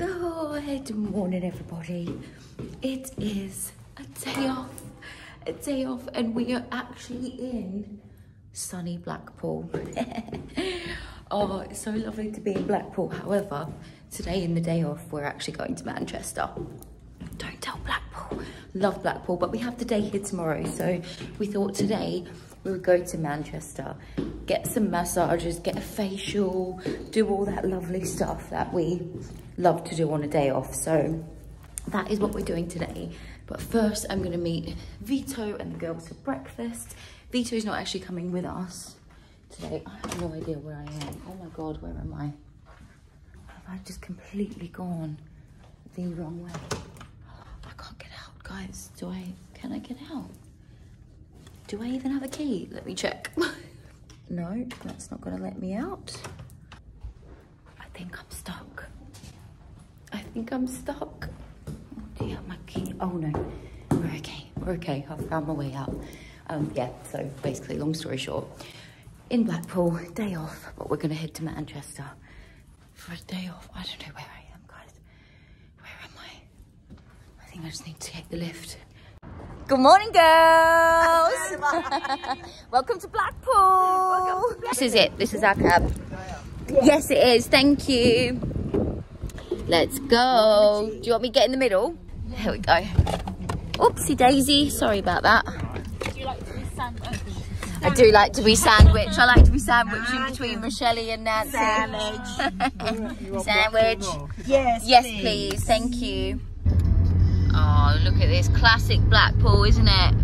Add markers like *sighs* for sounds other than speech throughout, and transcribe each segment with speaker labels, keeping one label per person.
Speaker 1: Good morning, everybody. It is a day off, a day off, and we are actually in sunny Blackpool. *laughs* oh, it's so lovely to be in Blackpool. However, today in the day off, we're actually going to Manchester. Don't tell Blackpool. Love Blackpool, but we have the day here tomorrow, so we thought today we would go to Manchester, get some massages, get a facial, do all that lovely stuff that we love to do on a day off. So that is what we're doing today. But first I'm gonna meet Vito and the girls for breakfast. Vito is not actually coming with us today. I have no idea where I am. Oh my God, where am I? Have I just completely gone the wrong way? I can't get out, guys. Do I, can I get out? Do I even have a key? Let me check. *laughs* no, that's not gonna let me out. I think I'm stuck. I think I'm stuck. Oh dear, my key. Oh no, we're okay. We're okay. I've found my way out. Um, yeah, so basically, long story short, in Blackpool, day off, but we're gonna head to Manchester for a day off. I don't know where I am, guys. Where am I? I think I just need to take the lift. Good morning, girls. *laughs* Welcome to Blackpool. This is it. This is our cab. Yes, it is. Thank you. Let's go. Do you want me to get in the middle? Here we go. Oopsie daisy. Sorry about that.
Speaker 2: Do you like to be sandwiched?
Speaker 1: I do like to be sandwiched. I like to be sandwiched in between Rochelle and Nancy.
Speaker 3: Sandwich. *laughs*
Speaker 1: Sandwich.
Speaker 3: Yes.
Speaker 1: Yes, please. Thank you. Oh, look at this classic Blackpool, isn't it?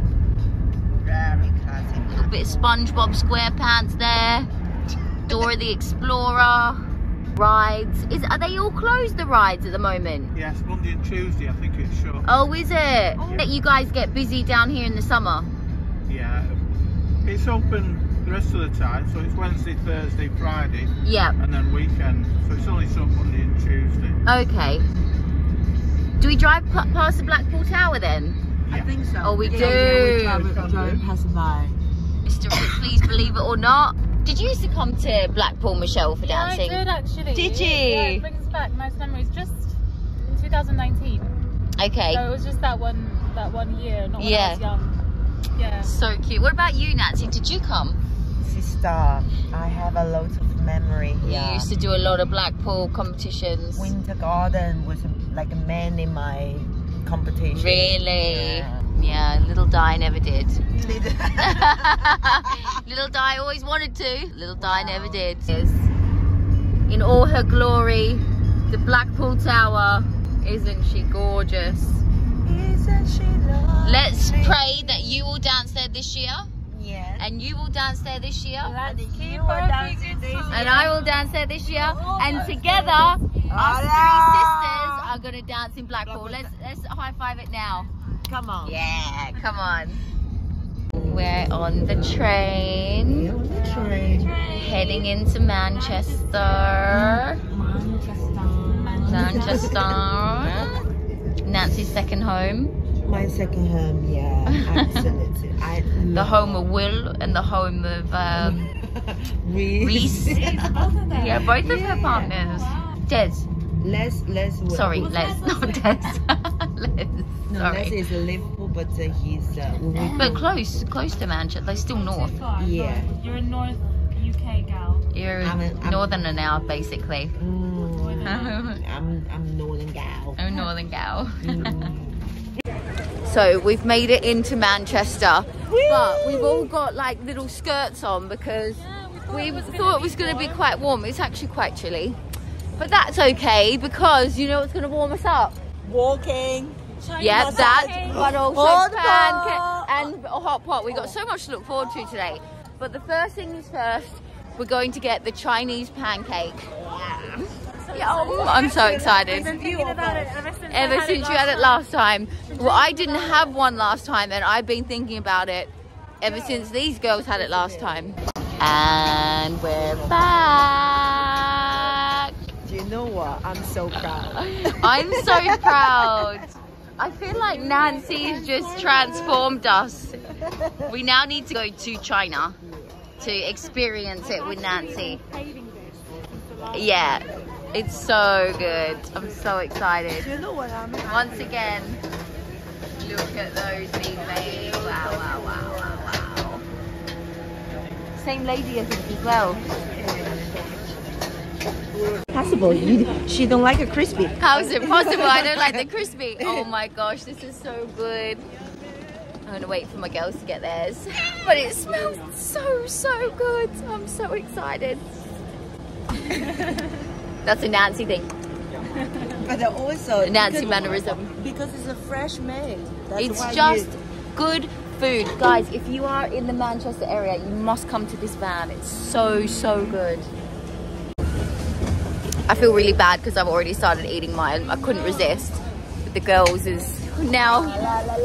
Speaker 3: Very classic.
Speaker 1: A little bit of SpongeBob SquarePants there. Dora the Explorer. Rides. Is are they all closed? The rides at the moment.
Speaker 4: Yes, Monday and Tuesday, I think it's shut.
Speaker 1: Oh, is it? That you guys get busy down here in the summer.
Speaker 4: Yeah. It's open the rest of the time, so it's Wednesday, Thursday, Friday,
Speaker 1: Yeah.
Speaker 4: and then weekend. So it's only shut Monday and Tuesday.
Speaker 1: Okay. Do we drive p- past the Blackpool Tower then?
Speaker 3: I think so.
Speaker 1: Oh, we
Speaker 3: Yeah,
Speaker 1: do.
Speaker 3: Yeah, we drive, drive passing by.
Speaker 1: Mr. Please believe it or not. Did you used to come to Blackpool, Michelle, for
Speaker 2: Yeah,
Speaker 1: dancing?
Speaker 2: I did actually.
Speaker 1: Did you?
Speaker 2: Yeah, it brings back nice memories. Just in 2019.
Speaker 1: Okay.
Speaker 2: So it was just that one that one year, not when
Speaker 1: Yeah.
Speaker 2: I was young. Yeah.
Speaker 1: So cute. What about you, Nancy? Did you come?
Speaker 3: Sister, uh, I have a lot of memory
Speaker 1: You
Speaker 3: here.
Speaker 1: used to do a lot of Blackpool competitions.
Speaker 3: Winter Garden was like a man in my competition.
Speaker 1: Really?
Speaker 3: Yeah.
Speaker 1: Yeah, little Di never did.
Speaker 3: Little- *laughs*
Speaker 1: little Di always wanted to. Little Di never did. Yes. In all her glory, the Blackpool Tower. Isn't she gorgeous?
Speaker 3: Isn't she lovely?
Speaker 1: Let's pray that you will dance there this year,
Speaker 3: Yes.
Speaker 1: and you will dance there this year,
Speaker 2: Let's
Speaker 3: And
Speaker 2: keep
Speaker 3: you are
Speaker 2: our
Speaker 3: this
Speaker 2: crossed.
Speaker 1: and I will dance there this year, oh, and together, us three sisters are gonna dance in Blackpool. Let's let's high five it now.
Speaker 3: Come on.
Speaker 1: Yeah, come on. We're on the train.
Speaker 3: You're on the train.
Speaker 1: heading into Manchester. Manchester. Nancy's second home.
Speaker 3: My second home, yeah, *laughs* absolutely. I
Speaker 1: The home of Will and the home of um, *laughs*
Speaker 3: Rhys.
Speaker 1: Rhys. yeah, both of her
Speaker 3: Yeah.
Speaker 1: partners. Des.
Speaker 3: Les, Les.
Speaker 1: Sorry, Les, not Des. *laughs* Les.
Speaker 3: No,
Speaker 1: Sorry.
Speaker 3: Les is Liverpool, but uh, he's uh, Wigan.
Speaker 1: But close, close to Manchester. They're still north.
Speaker 2: Far.
Speaker 3: Yeah.
Speaker 2: You're a North UK gal.
Speaker 1: You're
Speaker 3: I'm a- I'm-
Speaker 1: northerner now, basically.
Speaker 3: Mm, I'm I'm Northern gal.
Speaker 1: I'm northern gal.
Speaker 3: Mm.
Speaker 1: So we've made it into Manchester, but we've all got like little skirts on because we thought it was going to be quite warm. It's actually quite chilly, but that's okay because you know what's going to warm us up.
Speaker 3: Walking.
Speaker 1: Yeah, that, but also
Speaker 3: Hot
Speaker 1: pancake and a hot pot. We got so much to look forward to today. But the first things first, we're going to get the Chinese pancake. Yeah, oh, I'm so excited.
Speaker 2: Thinking about it ever since I
Speaker 1: Ever
Speaker 2: had
Speaker 1: since
Speaker 2: it
Speaker 1: you had it
Speaker 2: last
Speaker 1: last time. Well, I didn't have one last time, and I've been thinking about it ever since these girls had it last time. And we're back.
Speaker 3: Do you know what? I'm so proud. *laughs*
Speaker 1: I'm so proud. I feel like Nancy's just transformed us. We now need to go to China to experience it with Nancy.
Speaker 2: Craving this since the last
Speaker 1: Yeah, It's so good. I'm so excited.
Speaker 3: You know what I'm
Speaker 1: Once again, look at those being made. Wow, wow, wow, wow, wow. Same lady, I think, as well.
Speaker 3: possible. You, she don't like a crispy.
Speaker 1: How is it possible? I don't like the crispy. Oh my gosh, this is so good. I'm gonna wait for my girls to get theirs. But it smells so, so good. I'm so excited. *laughs* That's a Nancy thing. *laughs*
Speaker 3: But also
Speaker 1: Nancy
Speaker 3: because,
Speaker 1: mannerism.
Speaker 3: because it's a fresh made. That's
Speaker 1: It's just
Speaker 3: you,
Speaker 1: good food. Guys, if you are in the Manchester area, you must come to this van. It's so, so good. I feel really bad because I've already started eating mine. I couldn't resist. But the girls is now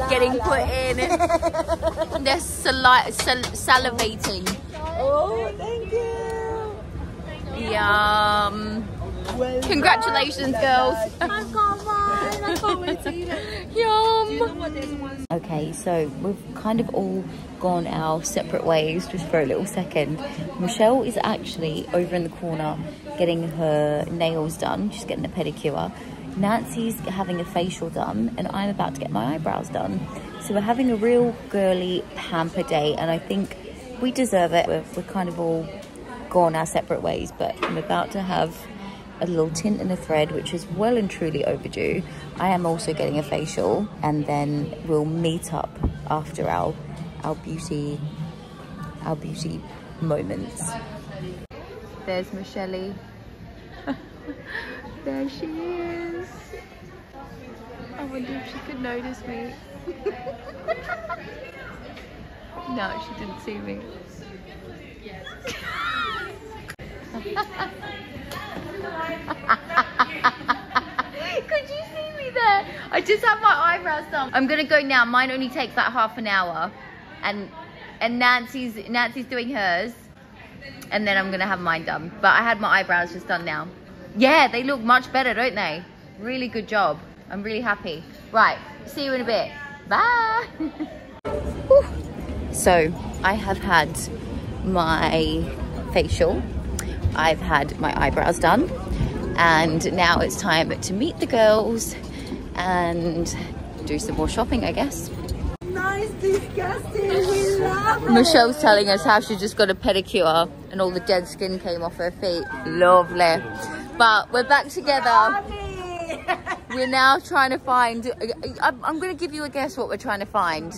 Speaker 1: getting put in. *laughs* They're sali sal salivating.
Speaker 3: Oh, thank you.
Speaker 1: Yum.
Speaker 3: Well
Speaker 1: Congratulations,
Speaker 3: done.
Speaker 1: girls.
Speaker 3: I've got mine. I can't wait to eat it.
Speaker 1: Yum. Okay, so we've kind of all gone our separate ways just for a little second. Michelle is actually over in the corner getting her nails done. She's getting a pedicure. Nancy's having a facial done and I'm about to get my eyebrows done. So we're having a real girly pamper day and I think we deserve it. We're, we're kind of all gone our separate ways, but I'm about to have a little tint and a thread, which is well and truly overdue. I am also getting a facial, and then we'll meet up after our our beauty our beauty moments. There's Michelle. *laughs* there she is. I wonder if she could notice me. *laughs* no, she didn't see me. *laughs* *laughs* Could you see me there? I just have my eyebrows done. I'm gonna go now. Mine only takes like half an hour, and and Nancy's Nancy's doing hers, and then I'm gonna have mine done. But I had my eyebrows just done now. Yeah, they look much better, don't they? Really good job. I'm really happy. Right, see you in a bit. Bye. *laughs* So I have had my facial. I've had my eyebrows done and now it's time to meet the girls and do some more shopping I guess.
Speaker 3: Nice, disgusting. We love it.
Speaker 1: Michelle's telling us how she just got a pedicure and all the dead skin came off her feet. Lovely. But we're back together. *laughs* We're now trying to find, I'm, I'm going to give you a guess what we're trying to find.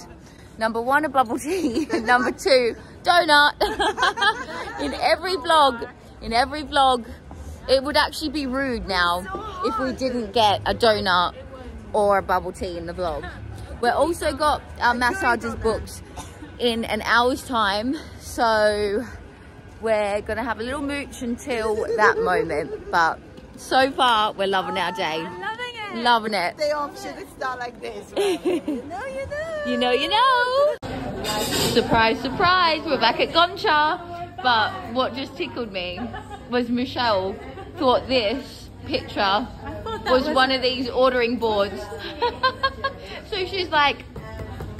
Speaker 1: Number one, a bubble tea. *laughs* Number two, donut. *laughs* in every vlog, in every vlog, it would actually be rude now if we didn't get a donut or a bubble tea in the vlog. We're also got our massages booked in an hour's time. So we're gonna have a little mooch until that moment. But so far, we're loving our day.
Speaker 2: Loving it.
Speaker 1: Loving it.
Speaker 3: They all should start like this. Right? you know, you know. *laughs*
Speaker 1: You know, you know. Surprise, surprise, we're back at Gong Cha. But what just tickled me was Michelle thought this picture was, one of these ordering boards. *laughs* so she's like, *laughs*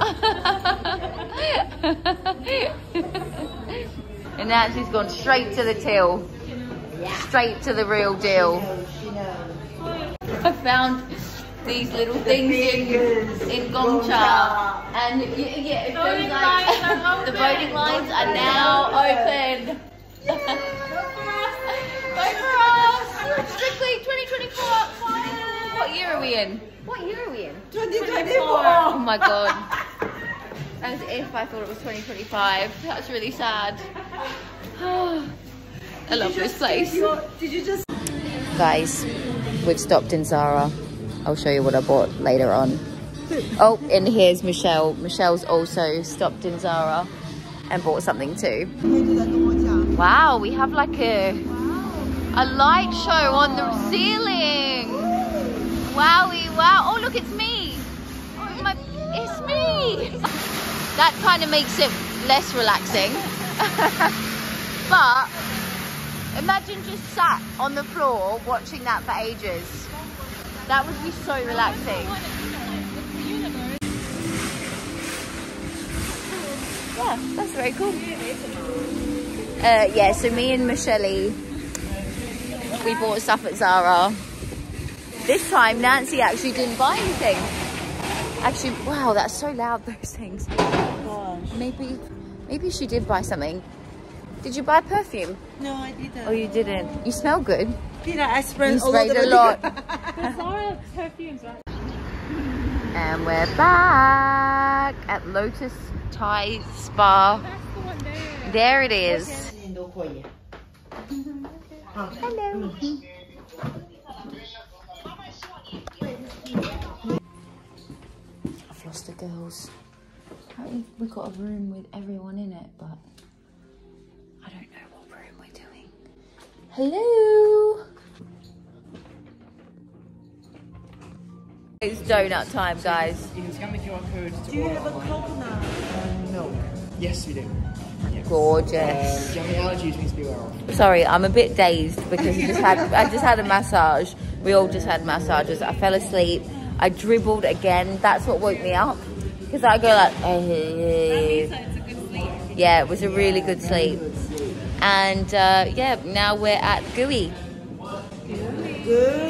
Speaker 1: and now she's gone straight to the till. Straight to the real deal. I found these little things in, in Gong Cha. And y- yeah, it feels like the voting lines are now open. Vote 2024. What year are we in? What year are we in?
Speaker 3: 2024.
Speaker 1: Oh my *laughs* god. As if I thought it was 2025. That's really sad. *sighs* I love this place.
Speaker 3: Did you just?
Speaker 1: Guys, we've stopped in Zara. I'll show you what I bought later on. Oh, and here's Michelle. Michelle's also stopped in Zara and bought something too. Wow, we have like a a light show on the ceiling. Wowie, wow. Oh, look, it's me. Oh, my, it's me. *laughs* That kind of makes it less relaxing. *laughs* but imagine just sat on the floor watching that for ages. That would be so relaxing. Yeah, that's very cool. Uh, yeah, so me and Michelle We bought stuff at Zara. This time, Nancy actually didn't buy anything. Actually, wow, that's so loud, those things. Maybe, maybe she did buy something. Did you buy perfume?
Speaker 3: No, I didn't.
Speaker 1: Oh, you didn't. You smell good.
Speaker 3: Peanut, I sprayed
Speaker 1: You
Speaker 3: all over
Speaker 1: sprayed
Speaker 3: the
Speaker 1: a lot.
Speaker 2: The *laughs* Zara perfumes, right?
Speaker 1: And we're back at Lotus Thai Spa.
Speaker 2: That's the one there.
Speaker 1: There it is. Hello. I've lost the girls. We've got a room with everyone in it, but I don't know what room we're doing. Hello. It's donut time, guys.
Speaker 5: You can scan the QR code to
Speaker 3: Do you have a coconut?
Speaker 5: Uh, no. Yes, we do. Yes.
Speaker 1: Gorgeous.
Speaker 5: Um, do you have any allergies we need to be aware?
Speaker 1: Sorry, I'm a bit dazed because I just had I just had a massage. We all just had massages. I fell asleep. I dribbled again. That's what woke me up because I go like. "Eh." Yeah, it was a really good sleep. And uh, yeah, now we're at Gooey.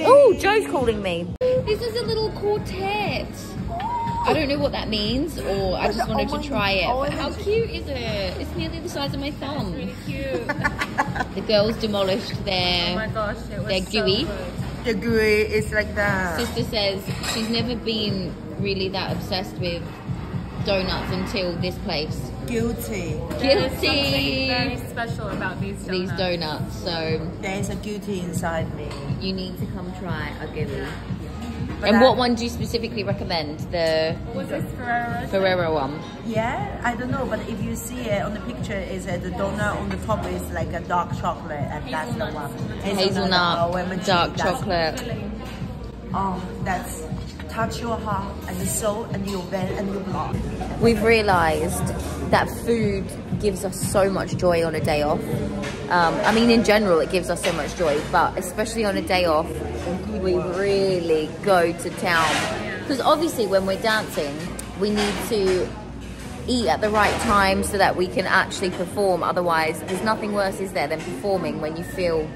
Speaker 1: Oh, Joe's calling me. This is a little quartet. I don't know what that means, or I just wanted to try it. But how cute is it? It's nearly the size of my thumb.
Speaker 2: Really cute.
Speaker 1: The girls demolished their
Speaker 2: oh my gosh, it was
Speaker 1: They're
Speaker 2: so
Speaker 1: gooey.
Speaker 2: good.
Speaker 3: The gooey is like that.
Speaker 1: sister says she's never been really that obsessed with donuts until this place.
Speaker 3: Guilty.
Speaker 2: There is something
Speaker 1: Guilty.
Speaker 2: very special about these donuts.
Speaker 1: These donuts, so
Speaker 3: There is a guilty inside me.
Speaker 1: you need to come try a Gilly. And what one do you specifically recommend? The
Speaker 2: What was this Ferrero
Speaker 1: Ferrero one.
Speaker 3: Yeah, I don't know, but if you see it on the picture, is that the donut on the top is like a dark chocolate, and that's the one.
Speaker 1: Hazelnut,
Speaker 3: OMG,
Speaker 1: dark
Speaker 3: that's-
Speaker 1: chocolate.
Speaker 3: Oh, that's touch your heart and your soul and your vein and your blood.
Speaker 1: We've realised that food gives us so much joy on a day off. Um, I mean, in general, it gives us so much joy, but especially on a day off, we really go to town. Because obviously, when we're dancing, we need to eat at the right time so that we can actually perform. Otherwise, there's nothing worse, is there, than performing when you feel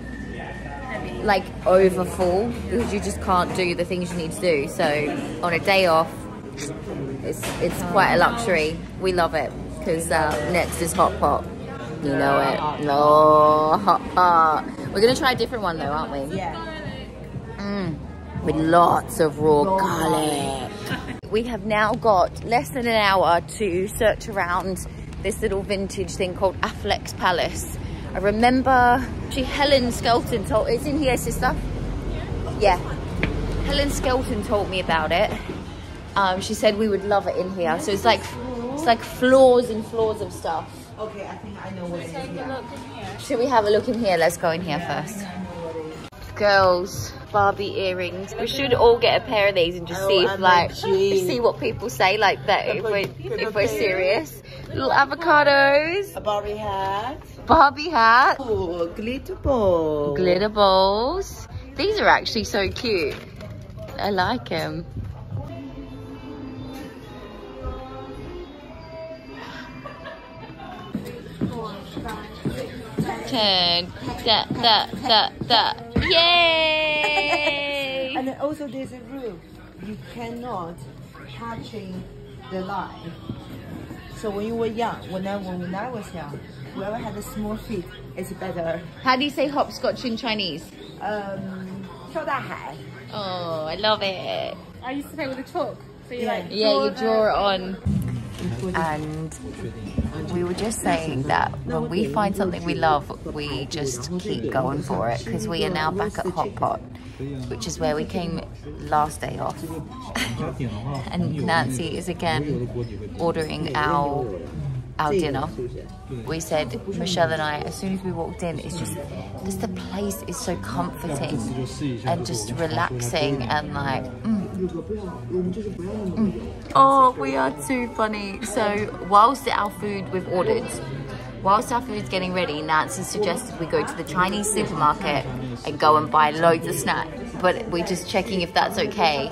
Speaker 1: like over full because you just can't do the things you need to do. So on a day off, it's it's quite a luxury. We love it because uh, next is hot pot. You know it. No hot pot. We're gonna try a different one though, aren't we?
Speaker 3: Yeah.
Speaker 1: Mm, with lots of raw garlic. We have now got less than an hour to search around this little vintage thing called Affleck's Palace. I remember actually Helen Skelton told it's in here, sister. Yeah. Helen Skelton told me about it. Um, she said we would love it in here. So it's like it's like floors and floors of stuff.
Speaker 3: Okay, I think I know what it is. Yeah.
Speaker 1: Should we have a look in here? Let's go in here first. Girls, Barbie earrings. We should all get a pair of these and just oh, see
Speaker 3: Oh,
Speaker 1: if like see what people say like that if we're if we're serious. Little avocados,
Speaker 3: A Barbie hat.
Speaker 1: Barbie hat,
Speaker 3: Oh, glitter balls.
Speaker 1: glitter balls. These are actually so cute. I like them. Turn, da, da, da, da. Yay!
Speaker 3: And then also there's a rule. You cannot touching the line. So when you were young, when I, when I was young, whoever had a small feet is better.
Speaker 1: How do you say hopscotch in Chinese?
Speaker 3: Um, 跳大海.
Speaker 1: Oh, I love it.
Speaker 2: I used to play with the chalk. So you
Speaker 3: Yeah.
Speaker 2: like
Speaker 1: Yeah, you
Speaker 2: the-
Speaker 1: draw it on. And we were just saying that when we find something we love, we just keep going for it because we are now back at Hot Pot, which is where we came last day off. *laughs* and Nancy is again ordering our our dinner. We said Michelle and I, as soon as we walked in, it's just just the place is so comforting and just relaxing and like. mm. Oh, we are too funny. So, whilst our food we've ordered, whilst our food's getting ready, Nancy suggested we go to the Chinese supermarket and go and buy loads of snacks. But we're just checking if that's okay.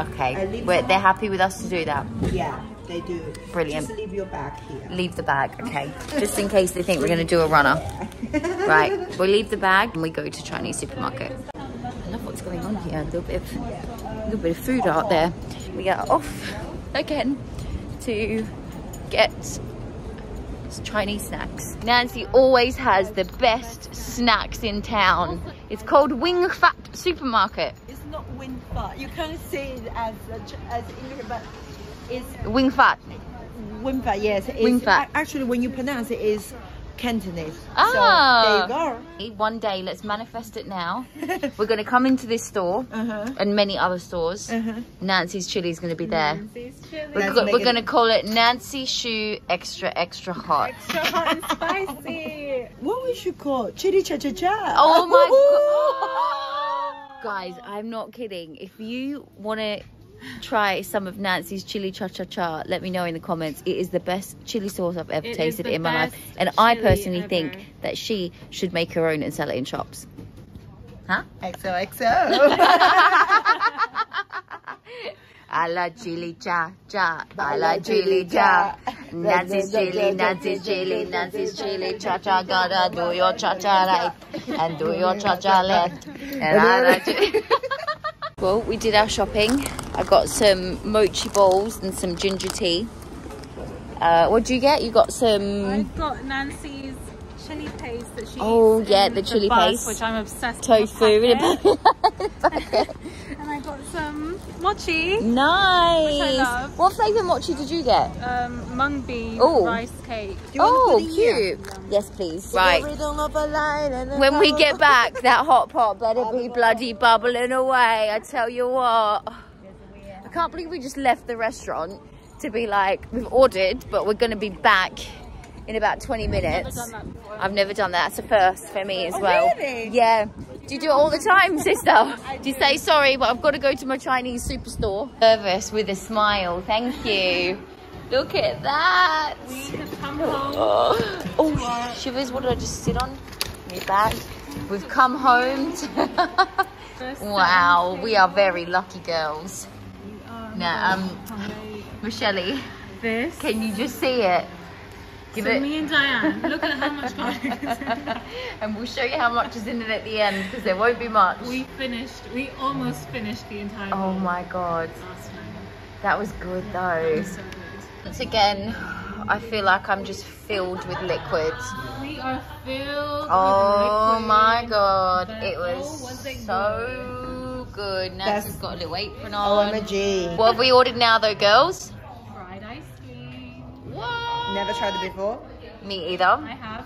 Speaker 1: Okay, we're, they're happy with us to do that.
Speaker 3: Yeah, they do.
Speaker 1: Brilliant.
Speaker 3: Just leave your bag here.
Speaker 1: Leave the bag, okay. Just in case they think we're going to do a runner. right, we leave the bag and we go to Chinese supermarket. What's going on here. A little bit of, a little bit of food out there. We are off again to get Chinese snacks. Nancy always has the best snacks in town. It's called Wing Fat Supermarket.
Speaker 3: It's not Wing fat. You can't say it as as English, but it's
Speaker 1: Wing Fat.
Speaker 3: Wing fat. Yes,
Speaker 1: Wind fat.
Speaker 3: Actually, when you pronounce it, is Cantonese.
Speaker 1: Ah.
Speaker 3: So there you
Speaker 1: One day, let's manifest it now. *laughs* We're going to come into this store.
Speaker 3: Uh huh.
Speaker 1: and many other stores.
Speaker 3: Uh huh.
Speaker 1: Nancy's chili is going to be there.
Speaker 2: Nancy's chili.
Speaker 1: We're, go- we're going to call it Nancy Xu Extra Extra Hot.
Speaker 2: Extra hot and spicy. *laughs*
Speaker 3: What we should call chili cha cha cha.
Speaker 1: Oh my *laughs* god. Guys, I'm not kidding. If you want to try some of Nancy's chili cha cha cha, let me know in the comments. It is the best chili sauce I've ever
Speaker 2: It is
Speaker 1: tasted in my life. And I personally
Speaker 2: ever.
Speaker 1: think that she should make her own and sell it in shops. Huh?
Speaker 3: XOXO. *laughs*
Speaker 1: I love chili cha cha. I love chili cha. Nancy's chili, Nancy's chili, Nancy's chili cha cha. Gotta do your cha cha right and do your cha cha left. And I like *laughs* chili. *laughs* Well, we did our shopping. I got some mochi balls and some ginger tea. Uh, what did you get? You got some.
Speaker 2: I've got Nancy's chili paste that she
Speaker 1: Oh,
Speaker 2: eats
Speaker 1: yeah,
Speaker 2: in
Speaker 1: the chili
Speaker 2: bus,
Speaker 1: paste.
Speaker 2: which I'm obsessed
Speaker 1: Tofu
Speaker 2: with.
Speaker 1: in a bucket. *laughs*
Speaker 2: And I got some mochi,
Speaker 1: nice.
Speaker 2: love.
Speaker 1: What flavour mochi did you get?
Speaker 2: um, mung bean
Speaker 1: Oh.
Speaker 2: rice cake.
Speaker 3: you
Speaker 1: Oh,
Speaker 3: put here?
Speaker 1: cute. Yes, please. Right.
Speaker 3: Rhythm of a line and a
Speaker 1: When we get back, that hot pot better be bloody bubbling away. I tell you what. I can't believe we just left the restaurant to be like, we've ordered, but we're going to be back in about 20 minutes.
Speaker 2: done that before.
Speaker 1: I've never done that. It's a first for me as
Speaker 3: Oh,
Speaker 1: well.
Speaker 3: really?
Speaker 1: Yeah. Do you do it all the time, *laughs* sister? do you say sorry, but I've got to go to my Chinese superstore? Service with a smile. Thank you. *laughs* Look at that.
Speaker 2: We have come home.
Speaker 1: Oh, *gasps* oh shivers, what did I just sit on? Me back. We've come home. *laughs* Wow, we are very lucky girls. Now, um, Michelle,
Speaker 2: this.
Speaker 1: can you just see it? Give
Speaker 2: so
Speaker 1: it.
Speaker 2: me and Diane, look at how much garlic is in *laughs*
Speaker 1: and we'll show you how much is in it at the end because there won't be much.
Speaker 2: We finished, we almost finished the entire
Speaker 1: oh my god, that was good
Speaker 2: It
Speaker 1: though.
Speaker 2: was so good.
Speaker 1: Once again, I feel like I'm just filled with liquids.
Speaker 2: We are filled
Speaker 1: Oh my god,
Speaker 2: but
Speaker 1: it was,
Speaker 2: was
Speaker 1: so good. Nancy's
Speaker 3: That's-
Speaker 1: got a little apron on.
Speaker 3: OMG.
Speaker 1: What have we ordered now though, girls?
Speaker 2: Fried ice cream.
Speaker 1: What?
Speaker 3: Never tried it before.
Speaker 1: Me either.
Speaker 2: I have.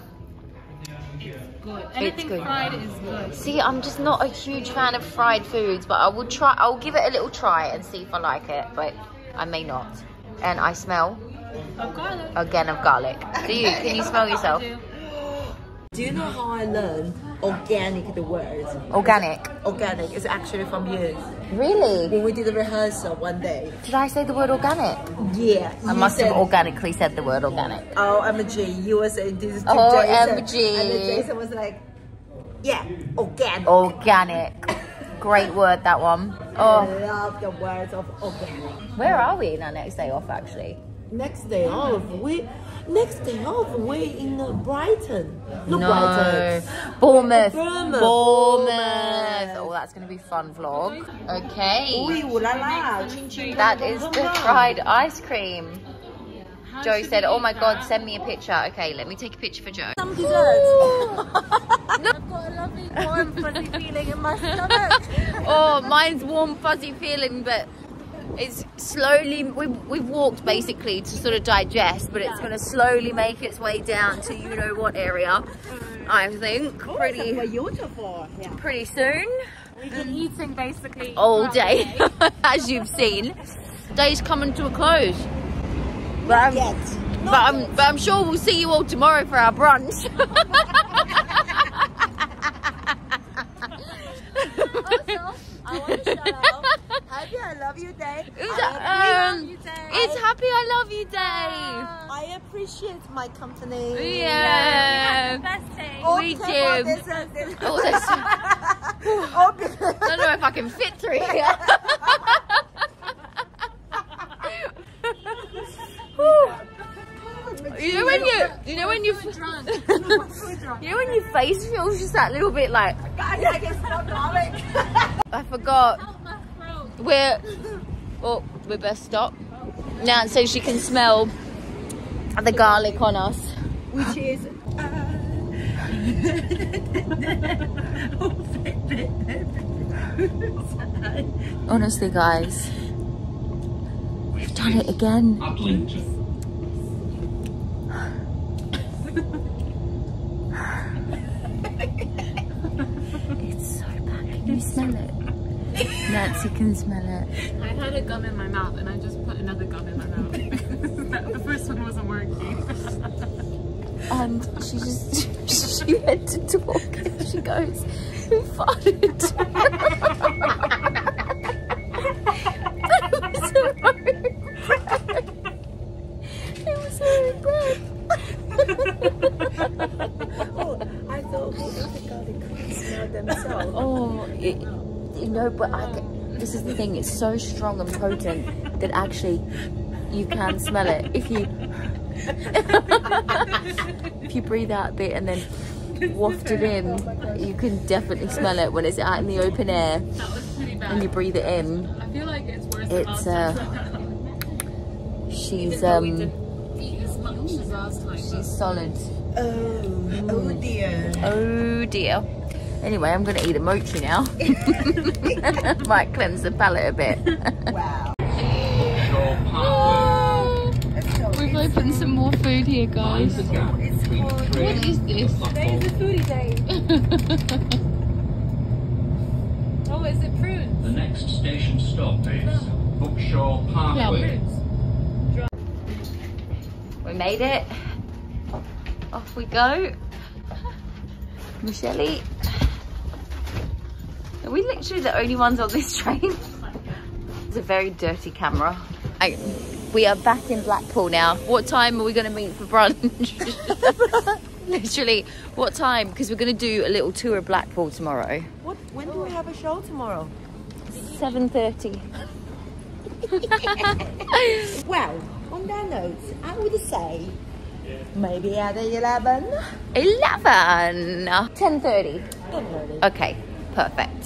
Speaker 2: It's good. Anything
Speaker 1: good.
Speaker 2: fried is good.
Speaker 1: See, I'm just not a huge fan of fried foods, but I will try. I'll give it a little try and see if I like it, but I may not. And I smell
Speaker 2: Of garlic.
Speaker 1: again of garlic. Do you? Can you smell *laughs* yourself?
Speaker 2: Do.
Speaker 3: Do you know how I learned organic the word?
Speaker 1: Organic.
Speaker 3: Organic is actually from you.
Speaker 1: Really?
Speaker 3: When we did the rehearsal one day.
Speaker 1: Did I say the word organic?
Speaker 3: Yeah.
Speaker 1: I must have organically said the word organic.
Speaker 3: Oh, OMG. You were saying this is oh,
Speaker 1: OMG.
Speaker 3: Jason. And then Jason was like, yeah, organic.
Speaker 1: Organic. Great *laughs* word, that one.
Speaker 3: I
Speaker 1: Oh,
Speaker 3: love the words of organic.
Speaker 1: where are we in our next day off, actually?
Speaker 3: Next day off, we next day off we in uh, Brighton. Not
Speaker 1: no.
Speaker 3: Brighton.
Speaker 1: Bournemouth.
Speaker 3: Bournemouth.
Speaker 1: Bournemouth. Oh, that's going to be fun vlog. Okay.
Speaker 3: Ooh, la la.
Speaker 1: That is the fried ice cream. Joe said, oh my God, send me a picture. Okay, let me take a picture for Joe.
Speaker 3: Some desserts. *laughs*
Speaker 2: I've got a lovely warm fuzzy feeling in my stomach.
Speaker 1: oh, mine's warm, fuzzy feeling, but it's slowly, we've, we've walked basically to sort of digest, but it's going to slowly make its way down to you know what area, mm. I think, pretty,
Speaker 3: beautiful. Yeah.
Speaker 1: pretty soon.
Speaker 2: We've been eating basically
Speaker 1: All day, *laughs* as you've seen. Day's coming to a close. But I'm,
Speaker 3: Yet.
Speaker 1: but I'm, but I'm sure we'll see you all tomorrow for our brunch. *laughs* *laughs*
Speaker 3: Also, I want to shout out Happy I Love You Day.
Speaker 1: It's,
Speaker 3: I,
Speaker 1: um,
Speaker 3: you day.
Speaker 1: it's Happy I Love You Day.
Speaker 3: I appreciate my company.
Speaker 1: Yeah.
Speaker 2: Best day.
Speaker 3: Oh,
Speaker 1: We do.
Speaker 3: this is- this-
Speaker 1: Oh, *laughs* I don't know if I can fit through *laughs* here. You know when you, you know when you, *laughs* you know when you face feels just that little bit like.
Speaker 3: Guys, I can smell garlic.
Speaker 1: I forgot. We're well, we best stop now so she can smell the garlic on us.
Speaker 3: Which is.
Speaker 1: Uh, *laughs* Honestly, guys, we've done it again. *laughs* It's so bad. Can you smell it? Nancy can smell it.
Speaker 2: I had a gum in my mouth and I just put another gum in my mouth. *laughs* the first one wasn't working. *laughs*
Speaker 1: And she just, *laughs* she had to talk. And she goes, who farted? So strong and potent that actually you can smell it if you *laughs* if you breathe out a bit and then waft it in. You can definitely smell it when it's out in the open air
Speaker 2: That was pretty bad.
Speaker 1: and you breathe it in.
Speaker 2: I feel like it's worse
Speaker 1: It's
Speaker 2: than
Speaker 1: uh, she's
Speaker 2: Even though we
Speaker 1: um,
Speaker 2: didn't eat as much as last time.
Speaker 1: she's solid.
Speaker 3: Oh, oh dear.
Speaker 1: Oh dear. Anyway, I'm gonna eat a mochi now. *laughs* Might cleanse the palate a bit.
Speaker 3: Wow. So
Speaker 1: We've opened some more food here, guys. What is this?
Speaker 2: Today is the foodie day. *laughs* oh, is it prunes?
Speaker 6: The next station stop is oh. Buckshaw Parkway.
Speaker 1: We made it. Off we go. Michelle. Are we literally the only ones on this *laughs* train? It's a very dirty camera. I, we are back in Blackpool now. What time are we going to meet for brunch? *laughs* literally, what time? Because we're going to do a little tour of Blackpool tomorrow.
Speaker 3: What? When do we have a show tomorrow?
Speaker 1: 7.30. *laughs*
Speaker 3: Well, on that note, I would say maybe at 11.
Speaker 1: 11. 10.30. Okay, perfect.